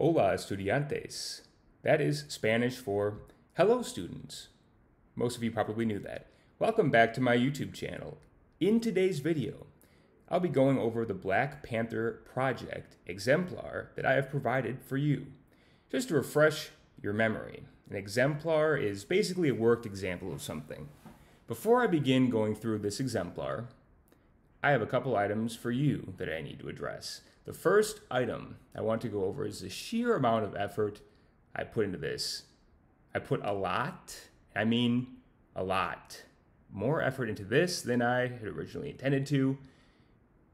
Hola, estudiantes. That is Spanish for hello, students. Most of you probably knew that. Welcome back to my YouTube channel. In today's video, I'll be going over the Black Panther Project exemplar that I have provided for you. Just to refresh your memory, an exemplar is basically a worked example of something. Before I begin going through this exemplar, I have a couple items for you that I need to address. The first item I want to go over is the sheer amount of effort I put into this. I put a lot, I mean a lot, more effort into this than I had originally intended to.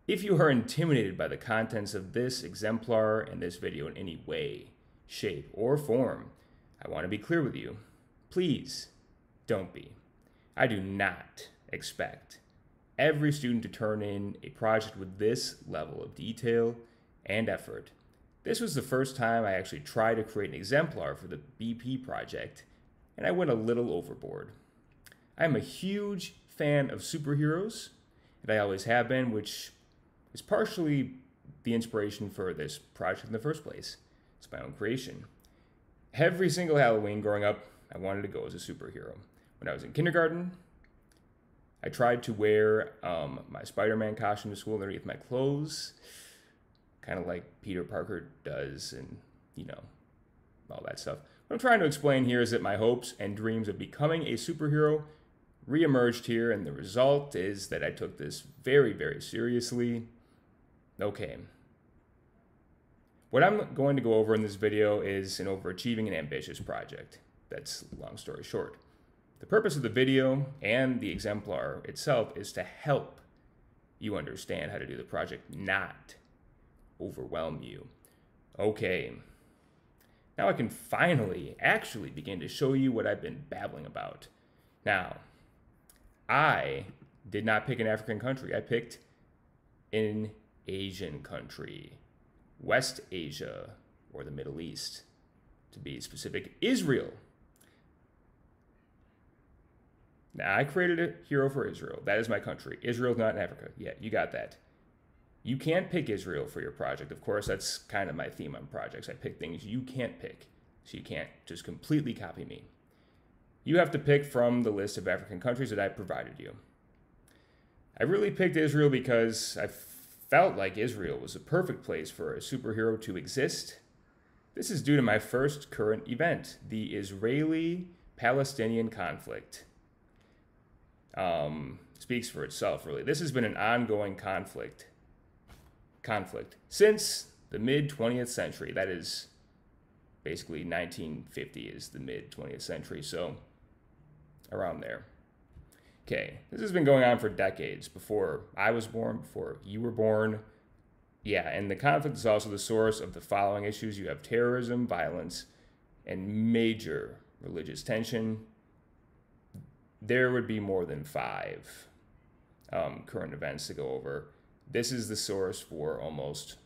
If you are intimidated by the contents of this exemplar and this video in any way, shape, or form, I want to be clear with you. Please don't be. I do not expect every student to turn in a project with this level of detail and effort. This was the first time I actually tried to create an exemplar for the BP project, and I went a little overboard. I'm a huge fan of superheroes, and I always have been, which is partially the inspiration for this project in the first place. It's my own creation. Every single Halloween growing up, I wanted to go as a superhero. When I was in kindergarten, I tried to wear um, my Spider Man costume to school underneath my clothes, kind of like Peter Parker does, and you know, all that stuff. What I'm trying to explain here is that my hopes and dreams of becoming a superhero reemerged here, and the result is that I took this very, very seriously. Okay. What I'm going to go over in this video is an overachieving and ambitious project. That's long story short. The purpose of the video and the exemplar itself is to help you understand how to do the project, not overwhelm you. Okay, now I can finally actually begin to show you what I've been babbling about. Now, I did not pick an African country, I picked an Asian country, West Asia, or the Middle East, to be specific, Israel. Now, I created a hero for Israel. That is my country. Israel's not in Africa. Yeah, you got that. You can't pick Israel for your project. Of course, that's kind of my theme on projects. I pick things you can't pick. So you can't just completely copy me. You have to pick from the list of African countries that I provided you. I really picked Israel because I felt like Israel was a perfect place for a superhero to exist. This is due to my first current event, the Israeli Palestinian conflict um, speaks for itself, really. This has been an ongoing conflict, conflict since the mid 20th century. That is basically 1950 is the mid 20th century, so around there. Okay, this has been going on for decades before I was born, before you were born. Yeah, and the conflict is also the source of the following issues you have terrorism, violence, and major religious tension, there would be more than five um, current events to go over. This is the source for almost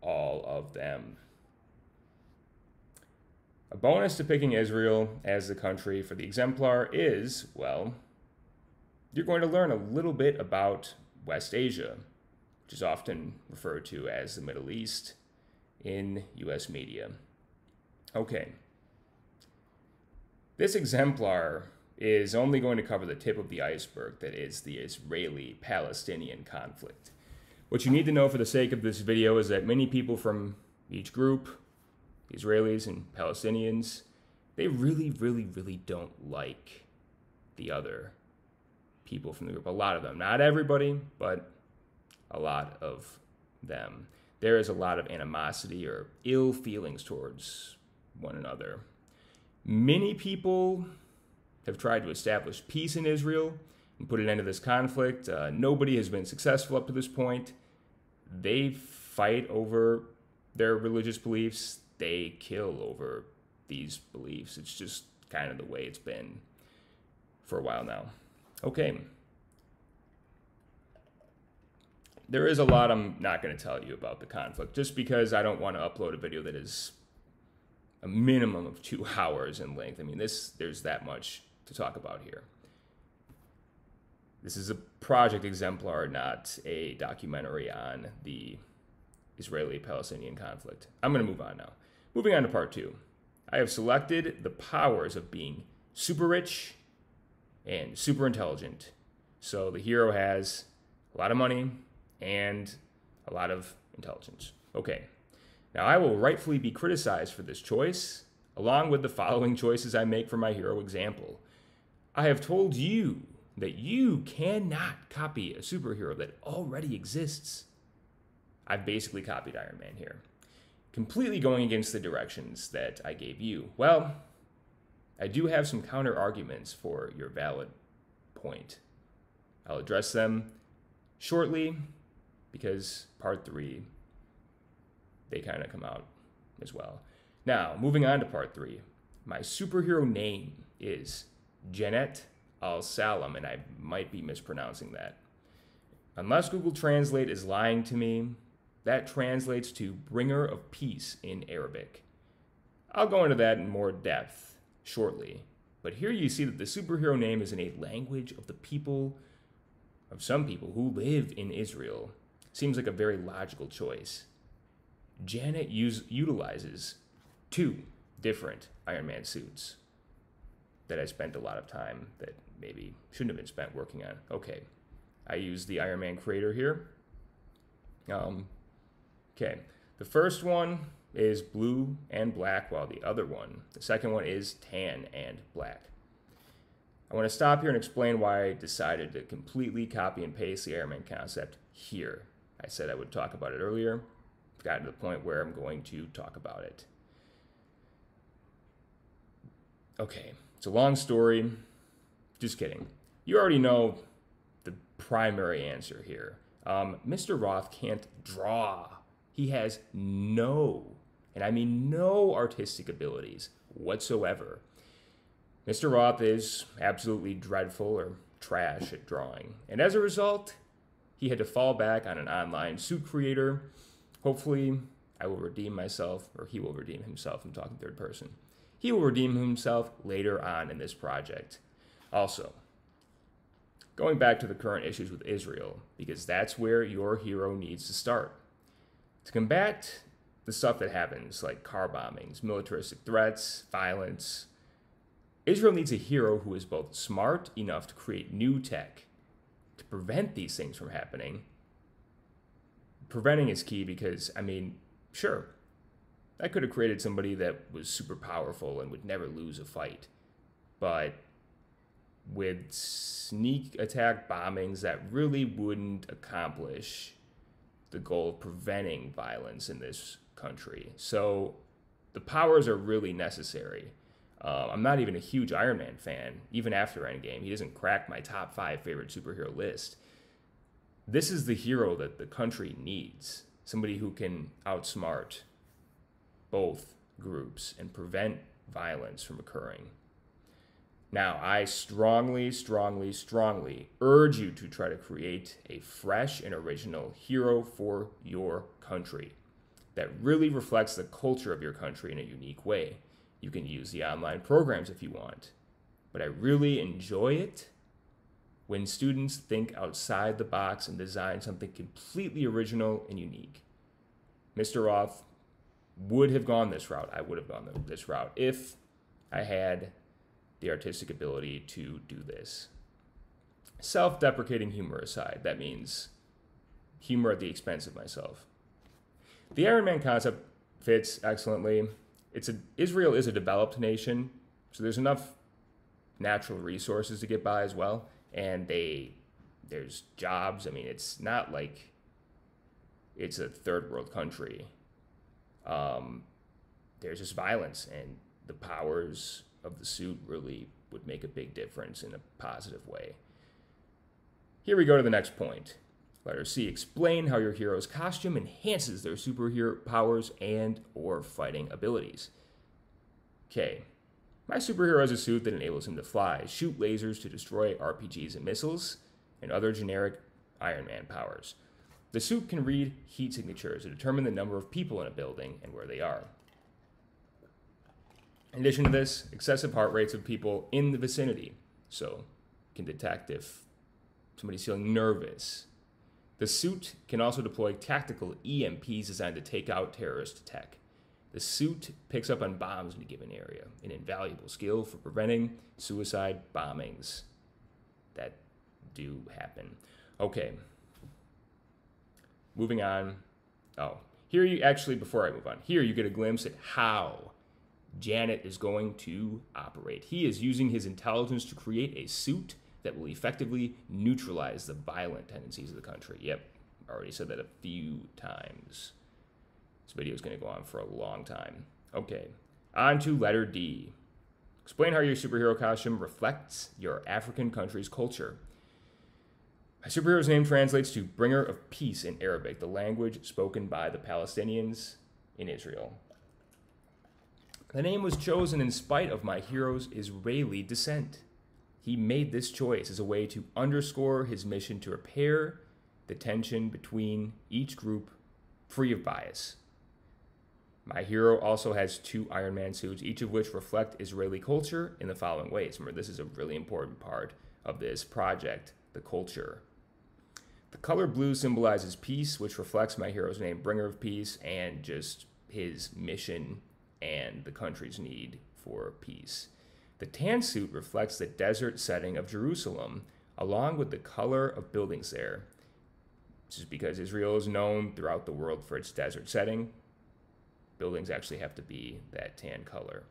all of them. A bonus to picking Israel as the country for the exemplar is, well, you're going to learn a little bit about West Asia, which is often referred to as the Middle East in US media. Okay. This exemplar is only going to cover the tip of the iceberg that is the Israeli Palestinian conflict. What you need to know for the sake of this video is that many people from each group, Israelis and Palestinians, they really, really, really don't like the other people from the group. A lot of them. Not everybody, but a lot of them. There is a lot of animosity or ill feelings towards one another. Many people have tried to establish peace in Israel and put an end to this conflict. Uh, nobody has been successful up to this point. They fight over their religious beliefs, they kill over these beliefs. It's just kind of the way it's been for a while now. Okay. There is a lot I'm not going to tell you about the conflict just because I don't want to upload a video that is a minimum of two hours in length. I mean, this there's that much to talk about here. This is a project exemplar, not a documentary on the Israeli Palestinian conflict. I'm going to move on now. Moving on to part two. I have selected the powers of being super rich and super intelligent. So the hero has a lot of money and a lot of intelligence. Okay. Now I will rightfully be criticized for this choice, along with the following choices I make for my hero example. I have told you that you cannot copy a superhero that already exists. I've basically copied Iron Man here, completely going against the directions that I gave you. Well, I do have some counter arguments for your valid point. I'll address them shortly because part three, they kind of come out as well. Now, moving on to part three. My superhero name is Janet Al Salam, and I might be mispronouncing that. Unless Google Translate is lying to me, that translates to bringer of peace in Arabic. I'll go into that in more depth shortly, but here you see that the superhero name is in a language of the people, of some people who live in Israel. Seems like a very logical choice. Janet use, utilizes two different Iron Man suits that I spent a lot of time that maybe shouldn't have been spent working on. Okay, I use the Iron Man creator here. Um, okay, the first one is blue and black, while the other one, the second one, is tan and black. I want to stop here and explain why I decided to completely copy and paste the Iron Man concept here. I said I would talk about it earlier. I've gotten to the point where I'm going to talk about it. Okay, it's a long story. Just kidding. You already know the primary answer here. Um, Mr. Roth can't draw. He has no, and I mean no artistic abilities whatsoever. Mr. Roth is absolutely dreadful or trash at drawing. And as a result, he had to fall back on an online suit creator. Hopefully, I will redeem myself, or he will redeem himself. I'm talking third person. He will redeem himself later on in this project. Also, going back to the current issues with Israel, because that's where your hero needs to start. To combat the stuff that happens, like car bombings, militaristic threats, violence, Israel needs a hero who is both smart enough to create new tech to prevent these things from happening. Preventing is key because, I mean, sure, I could have created somebody that was super powerful and would never lose a fight. But with sneak attack bombings, that really wouldn't accomplish the goal of preventing violence in this country. So the powers are really necessary. Uh, I'm not even a huge Iron Man fan, even after Endgame. He doesn't crack my top five favorite superhero list. This is the hero that the country needs somebody who can outsmart both groups and prevent violence from occurring. Now, I strongly, strongly, strongly urge you to try to create a fresh and original hero for your country that really reflects the culture of your country in a unique way. You can use the online programs if you want, but I really enjoy it when students think outside the box and design something completely original and unique. Mr. Roth would have gone this route. I would have gone this route if I had the artistic ability to do this. Self deprecating humor aside, that means humor at the expense of myself. The Iron Man concept fits excellently. It's a, Israel is a developed nation, so there's enough natural resources to get by as well. And they there's jobs. I mean, it's not like it's a third world country um, there's just violence, and the powers of the suit really would make a big difference in a positive way. Here we go to the next point. Letter C. Explain how your hero's costume enhances their superhero powers and or fighting abilities. K. My superhero has a suit that enables him to fly, shoot lasers to destroy RPGs and missiles, and other generic Iron Man powers. The suit can read heat signatures to determine the number of people in a building and where they are. In addition to this, excessive heart rates of people in the vicinity, so can detect if somebody's feeling nervous. The suit can also deploy tactical EMPs designed to take out terrorist tech. The suit picks up on bombs in a given area, an invaluable skill for preventing suicide bombings that do happen. Okay. Moving on. Oh, here you actually, before I move on, here you get a glimpse at how Janet is going to operate. He is using his intelligence to create a suit that will effectively neutralize the violent tendencies of the country. Yep, already said that a few times. This video is going to go on for a long time. Okay, on to letter D. Explain how your superhero costume reflects your African country's culture. My superhero's name translates to bringer of peace in Arabic, the language spoken by the Palestinians in Israel. The name was chosen in spite of my hero's Israeli descent. He made this choice as a way to underscore his mission to repair the tension between each group free of bias. My hero also has two Iron Man suits, each of which reflect Israeli culture in the following ways. Remember, this is a really important part of this project the culture. The color blue symbolizes peace, which reflects my hero's name, Bringer of Peace, and just his mission and the country's need for peace. The tan suit reflects the desert setting of Jerusalem, along with the color of buildings there. This is because Israel is known throughout the world for its desert setting. Buildings actually have to be that tan color.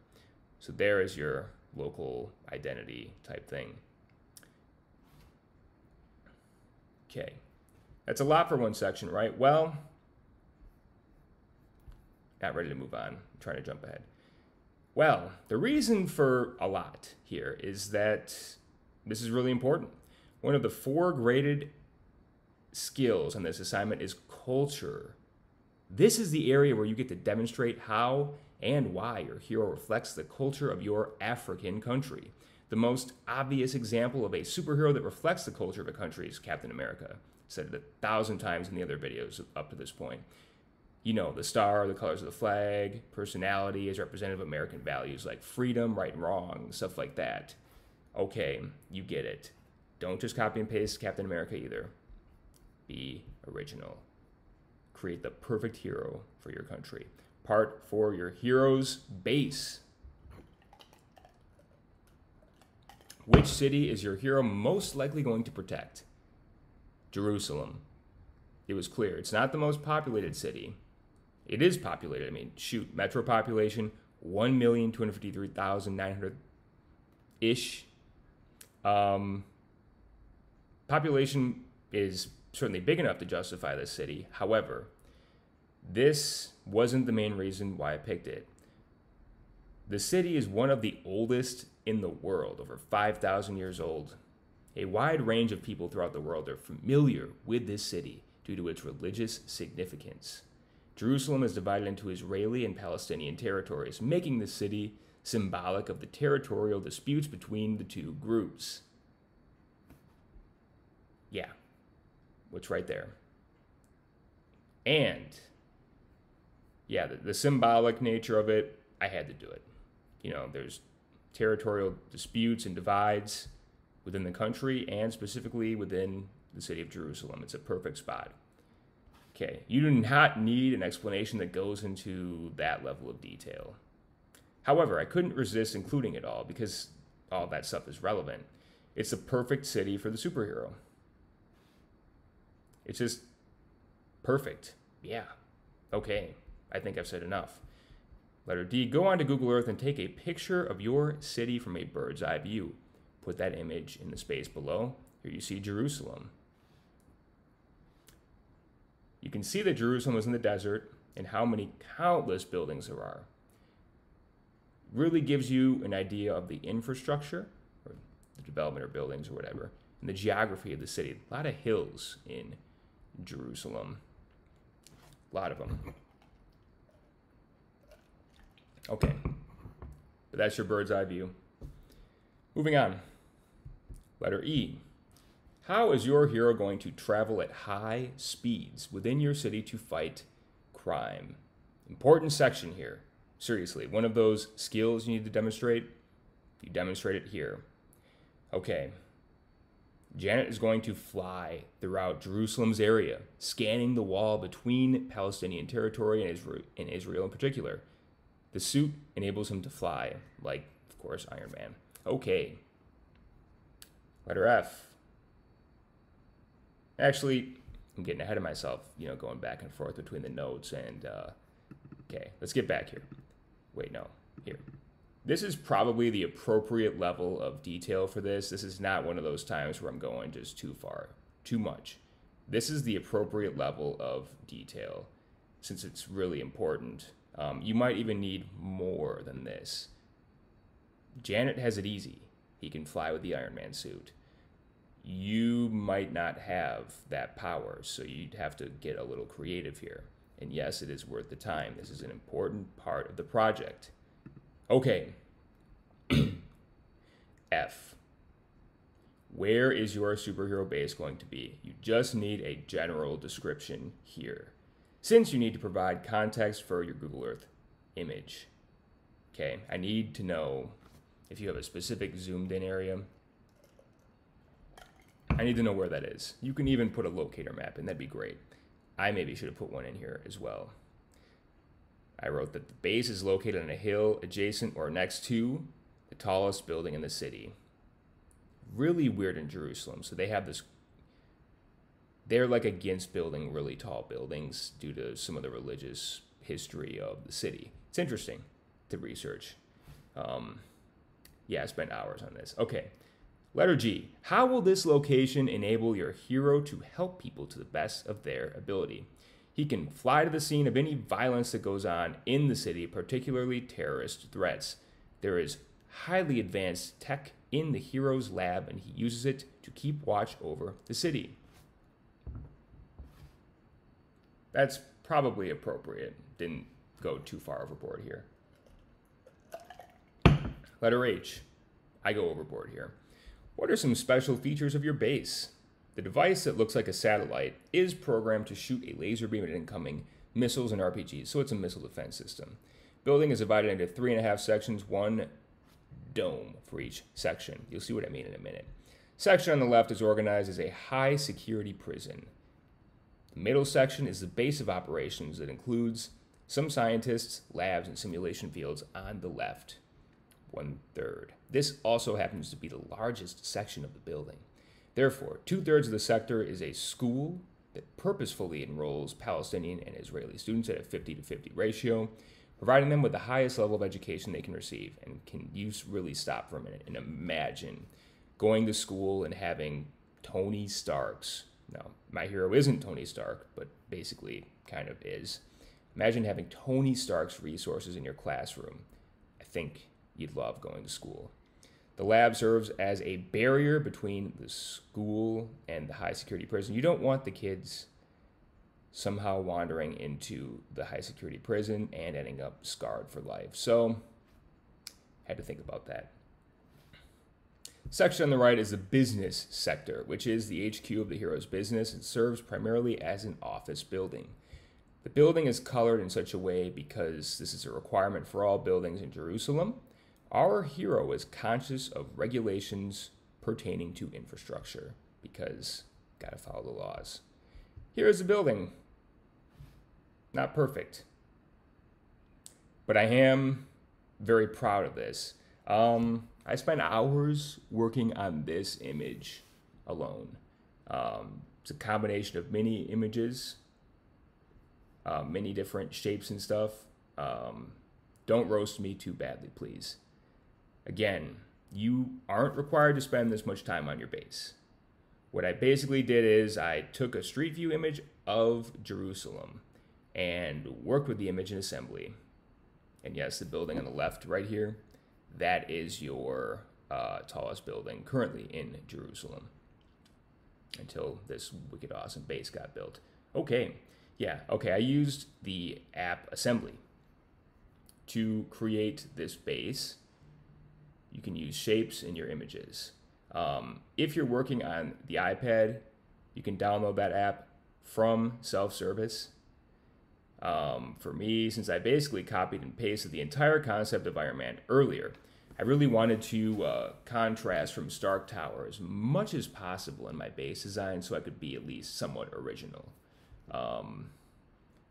So there is your local identity type thing. Okay. That's a lot for one section, right? Well, not ready to move on. I'm trying to jump ahead. Well, the reason for a lot here is that this is really important. One of the four graded skills on this assignment is culture. This is the area where you get to demonstrate how and why your hero reflects the culture of your African country. The most obvious example of a superhero that reflects the culture of a country is Captain America. said it a thousand times in the other videos up to this point you know, the star, the colors of the flag, personality is representative of American values like freedom, right and wrong, stuff like that. Okay, you get it. Don't just copy and paste Captain America either. Be original. Create the perfect hero for your country. Part for your hero's base. Which city is your hero most likely going to protect? Jerusalem. It was clear. It's not the most populated city, it is populated. I mean, shoot, metro population 1,253,900 ish. Um, population is certainly big enough to justify this city. However, this wasn't the main reason why I picked it. The city is one of the oldest in the world, over 5,000 years old. A wide range of people throughout the world are familiar with this city due to its religious significance. Jerusalem is divided into Israeli and Palestinian territories, making the city symbolic of the territorial disputes between the two groups. Yeah, what's right there. And, yeah, the, the symbolic nature of it, I had to do it. You know, there's territorial disputes and divides within the country and specifically within the city of Jerusalem. It's a perfect spot. Okay, you do not need an explanation that goes into that level of detail. However, I couldn't resist including it all because all that stuff is relevant. It's the perfect city for the superhero. It's just perfect. Yeah. Okay, I think I've said enough. Letter D, go on to Google Earth and take a picture of your city from a bird's eye view. Put that image in the space below. Here you see Jerusalem. You can see that Jerusalem is in the desert and how many countless buildings there are. Really gives you an idea of the infrastructure, or the development or buildings or whatever, and the geography of the city. A lot of hills in Jerusalem. A lot of them. Okay. But that's your bird's eye view. Moving on. Letter E. How is your hero going to travel at high speeds within your city to fight crime? Important section here. Seriously, one of those skills you need to demonstrate, you demonstrate it here. Okay. Janet is going to fly throughout Jerusalem's area, scanning the wall between Palestinian territory and Israel, in particular. The suit enables him to fly, like, of course, Iron Man. Okay. Letter F. Actually, I'm getting ahead of myself, you know, going back and forth between the notes and, uh, okay, let's get back here. Wait, no, here. This is probably the appropriate level of detail for this. This is not one of those times where I'm going just too far, too much. This is the appropriate level of detail since it's really important. Um, you might even need more than this. Janet has it easy. He can fly with the Iron Man suit. You might not have that power, so you'd have to get a little creative here. And yes, it is worth the time. This is an important part of the project. Okay. F. Where is your superhero base going to be? You just need a general description here, since you need to provide context for your Google Earth image. Okay, I need to know if you have a specific zoomed in area. I need to know where that is. You can even put a locator map and that'd be great. I maybe should have put one in here as well. I wrote that the base is located on a hill adjacent or next to the tallest building in the city. Really weird in Jerusalem. So they have this, they're like against building really tall buildings due to some of the religious history of the city. It's interesting to research. Um, yeah, I spent hours on this. Okay. Letter G. How will this location enable your hero to help people to the best of their ability? He can fly to the scene of any violence that goes on in the city, particularly terrorist threats. There is highly advanced tech in the hero's lab, and he uses it to keep watch over the city. That's probably appropriate. Didn't go too far overboard here. Letter H. I go overboard here. What are some special features of your base? The device that looks like a satellite is programmed to shoot a laser beam at incoming missiles and RPGs, so it's a missile defense system. Building is divided into three and a half sections, one dome for each section. You'll see what I mean in a minute. Section on the left is organized as a high security prison. The middle section is the base of operations that includes some scientists, labs, and simulation fields on the left. One third. This also happens to be the largest section of the building. Therefore, two thirds of the sector is a school that purposefully enrolls Palestinian and Israeli students at a 50 to 50 ratio, providing them with the highest level of education they can receive. And can you really stop for a minute and imagine going to school and having Tony Stark's? Now, my hero isn't Tony Stark, but basically kind of is. Imagine having Tony Stark's resources in your classroom. I think you'd love going to school. The lab serves as a barrier between the school and the high security prison. You don't want the kids somehow wandering into the high security prison and ending up scarred for life. So, had to think about that. Section on the right is the business sector, which is the HQ of the hero's business and serves primarily as an office building. The building is colored in such a way because this is a requirement for all buildings in Jerusalem our hero is conscious of regulations pertaining to infrastructure because gotta follow the laws. Here is the building. Not perfect. But I am very proud of this. Um, I spent hours working on this image alone. Um, it's a combination of many images, uh, many different shapes and stuff. Um, don't roast me too badly, please. Again, you aren't required to spend this much time on your base. What I basically did is I took a street view image of Jerusalem and worked with the image in assembly. And yes, the building on the left right here, that is your uh, tallest building currently in Jerusalem until this wicked awesome base got built. Okay, yeah, okay, I used the app assembly to create this base you can use shapes in your images. Um, if you're working on the iPad, you can download that app from self service. Um, for me, since I basically copied and pasted the entire concept of Iron Man earlier, I really wanted to uh, contrast from Stark Tower as much as possible in my base design so I could be at least somewhat original. Um,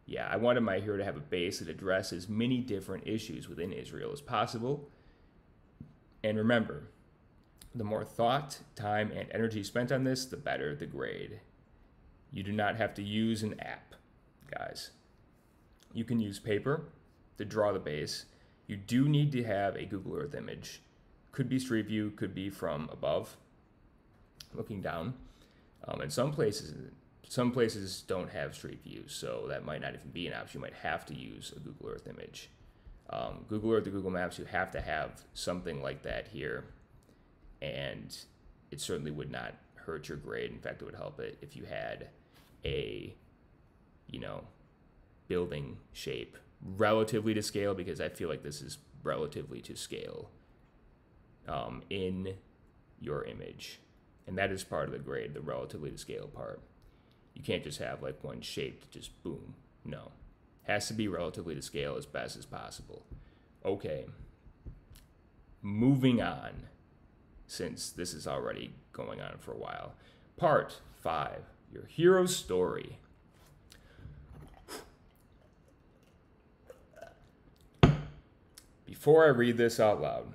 Yeah, I wanted my hero to have a base that addresses many different issues within Israel as possible. And remember, the more thought, time, and energy spent on this, the better the grade. You do not have to use an app, guys. You can use paper to draw the base. You do need to have a Google Earth image. Could be Street View, could be from above, looking down. Um, and some places, some places don't have Street View, so that might not even be an option. You might have to use a Google Earth image. Um, Google Earth or Google Maps, you have to have something like that here, and it certainly would not hurt your grade. In fact, it would help it if you had a, you know, building shape relatively to scale because I feel like this is relatively to scale um, in your image. And that is part of the grade, the relatively to scale part. You can't just have like one shape to just boom. No. Has to be relatively to scale as best as possible. Okay. Moving on, since this is already going on for a while. Part five Your hero's story. Before I read this out loud,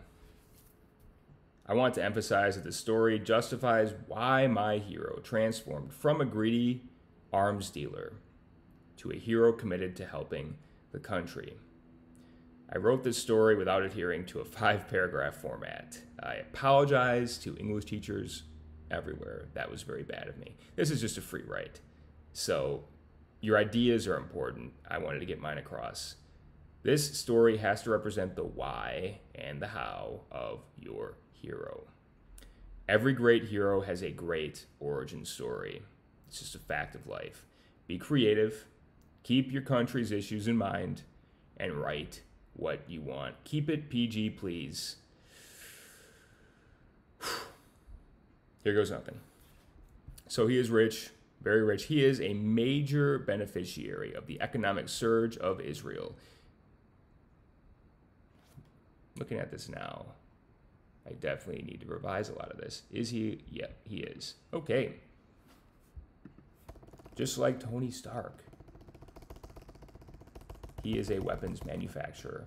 I want to emphasize that the story justifies why my hero transformed from a greedy arms dealer to a hero committed to helping the country. I wrote this story without adhering to a five paragraph format. I apologize to English teachers everywhere. That was very bad of me. This is just a free write. So, your ideas are important. I wanted to get mine across. This story has to represent the why and the how of your hero. Every great hero has a great origin story. It's just a fact of life. Be creative, keep your country's issues in mind, and write what you want. Keep it PG, please. Here goes nothing. So he is rich, very rich. He is a major beneficiary of the economic surge of Israel. Looking at this now, I definitely need to revise a lot of this. Is he? Yeah, he is. Okay. Just like Tony Stark, he is a weapons manufacturer.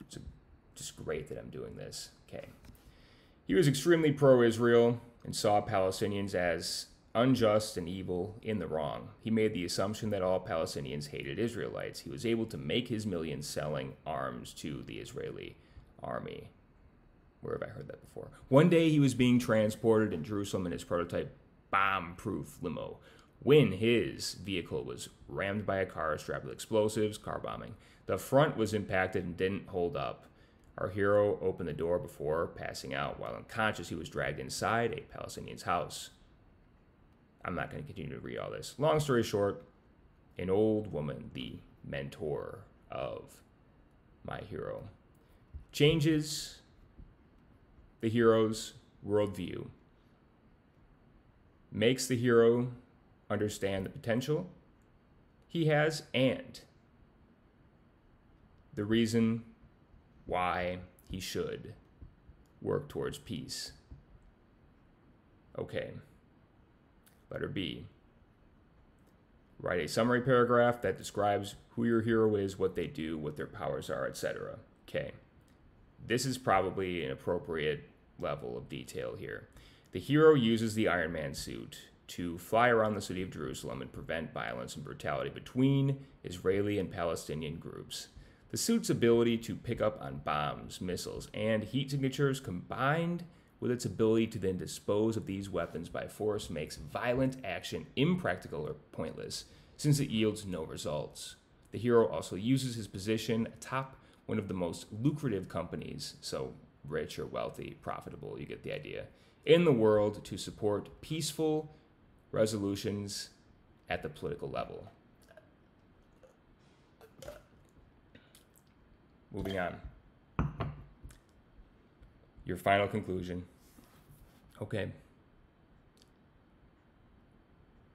It's just great that I'm doing this. Okay. He was extremely pro Israel and saw Palestinians as unjust and evil, in the wrong. He made the assumption that all Palestinians hated Israelites. He was able to make his millions selling arms to the Israeli army. Where have I heard that before? One day he was being transported in Jerusalem in his prototype bomb proof limo when his vehicle was rammed by a car strapped with explosives, car bombing. The front was impacted and didn't hold up. Our hero opened the door before passing out. While unconscious, he was dragged inside a Palestinian's house. I'm not going to continue to read all this. Long story short, an old woman, the mentor of my hero, changes the hero's worldview, makes the hero understand the potential he has and the reason why he should work towards peace. Okay. Letter B. Write a summary paragraph that describes who your hero is, what they do, what their powers are, etc. Okay. This is probably an appropriate level of detail here. The hero uses the Iron Man suit to fly around the city of Jerusalem and prevent violence and brutality between Israeli and Palestinian groups. The suit's ability to pick up on bombs, missiles, and heat signatures combined with its ability to then dispose of these weapons by force makes violent action impractical or pointless, since it yields no results. The hero also uses his position atop one of the most lucrative companies, so rich or wealthy, profitable, you get the idea, in the world to support peaceful resolutions at the political level. Moving on. Your final conclusion. Okay.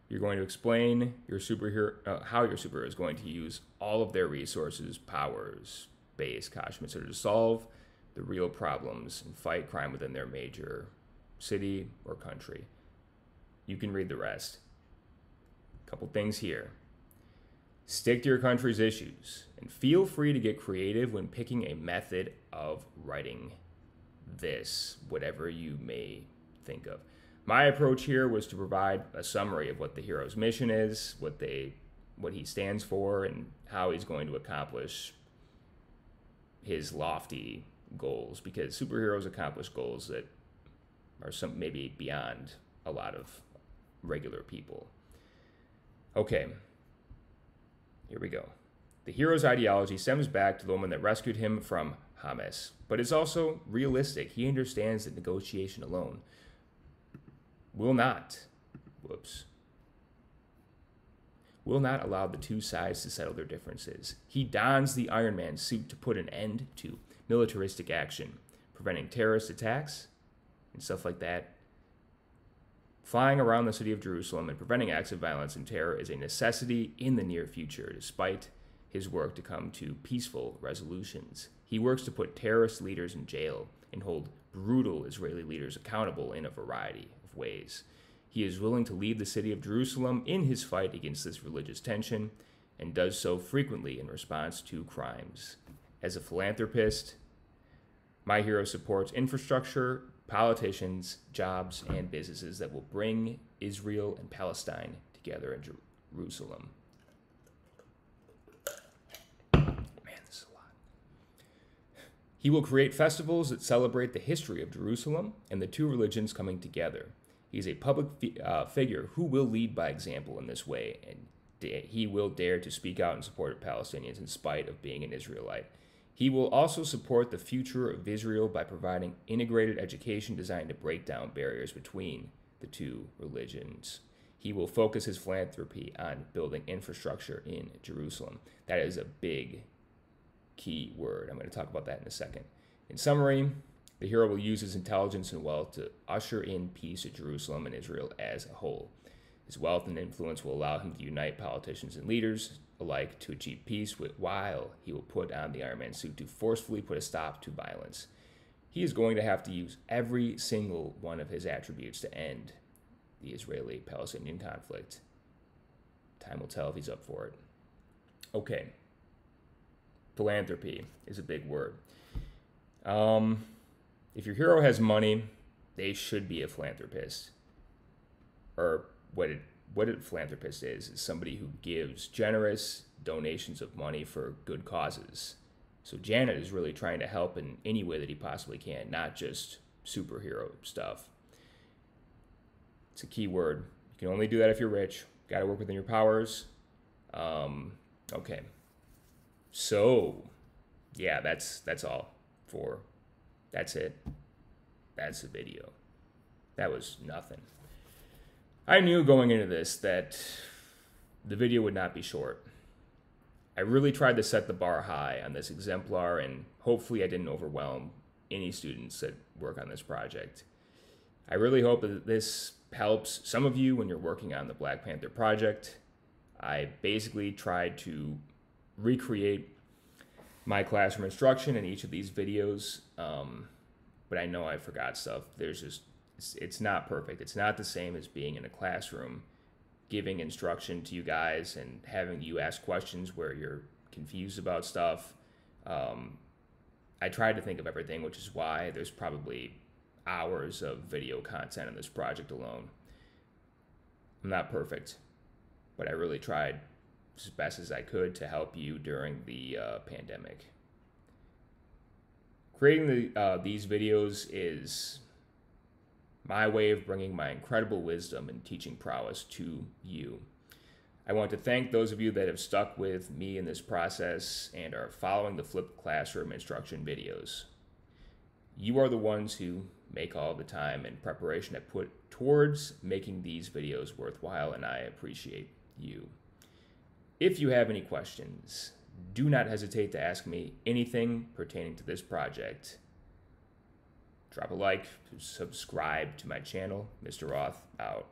You're going to explain your superhero, uh, how your superhero is going to use all of their resources, powers, base, Kashmir, to solve the real problems and fight crime within their major city or country. You can read the rest. A Couple things here. Stick to your country's issues and feel free to get creative when picking a method of writing this, whatever you may think of. My approach here was to provide a summary of what the hero's mission is, what they what he stands for and how he's going to accomplish his lofty goals because superheroes accomplish goals that are some maybe beyond a lot of regular people. Okay. Here we go. The hero's ideology stems back to the woman that rescued him from Hamas, but it's also realistic. He understands that negotiation alone will not, whoops, will not allow the two sides to settle their differences. He dons the Iron Man suit to put an end to militaristic action, preventing terrorist attacks and stuff like that. Flying around the city of Jerusalem and preventing acts of violence and terror is a necessity in the near future, despite his work to come to peaceful resolutions. He works to put terrorist leaders in jail and hold brutal Israeli leaders accountable in a variety of ways. He is willing to leave the city of Jerusalem in his fight against this religious tension and does so frequently in response to crimes. As a philanthropist, my hero supports infrastructure, politicians, jobs, and businesses that will bring Israel and Palestine together in Jerusalem. He will create festivals that celebrate the history of Jerusalem and the two religions coming together. He is a public fi- uh, figure who will lead by example in this way, and da- he will dare to speak out in support of Palestinians in spite of being an Israelite. He will also support the future of Israel by providing integrated education designed to break down barriers between the two religions. He will focus his philanthropy on building infrastructure in Jerusalem. That is a big key word. I'm going to talk about that in a second. In summary, the hero will use his intelligence and wealth to usher in peace at Jerusalem and Israel as a whole. His wealth and influence will allow him to unite politicians and leaders alike to achieve peace, while he will put on the Iron Man suit to forcefully put a stop to violence. He is going to have to use every single one of his attributes to end the Israeli Palestinian conflict. Time will tell if he's up for it. Okay, philanthropy is a big word. Um, if your hero has money, they should be a philanthropist. Or what it, what a philanthropist is is somebody who gives generous donations of money for good causes. So Janet is really trying to help in any way that he possibly can, not just superhero stuff. It's a key word. You can only do that if you're rich. Got to work within your powers. Um, okay. So, yeah, that's that's all for that's it. That's the video. That was nothing. I knew going into this that the video would not be short. I really tried to set the bar high on this exemplar, and hopefully, I didn't overwhelm any students that work on this project. I really hope that this helps some of you when you're working on the Black Panther project. I basically tried to recreate my classroom instruction in each of these videos, um, but I know I forgot stuff. There's just it's, it's not perfect. It's not the same as being in a classroom, giving instruction to you guys and having you ask questions where you're confused about stuff. Um, I tried to think of everything, which is why there's probably hours of video content on this project alone. I'm not perfect, but I really tried as best as I could to help you during the uh, pandemic. Creating the, uh, these videos is my way of bringing my incredible wisdom and teaching prowess to you. I want to thank those of you that have stuck with me in this process and are following the flipped classroom instruction videos. You are the ones who make all the time and preparation I put towards making these videos worthwhile, and I appreciate you. If you have any questions, do not hesitate to ask me anything pertaining to this project. Drop a like, subscribe to my channel. Mr. Roth out.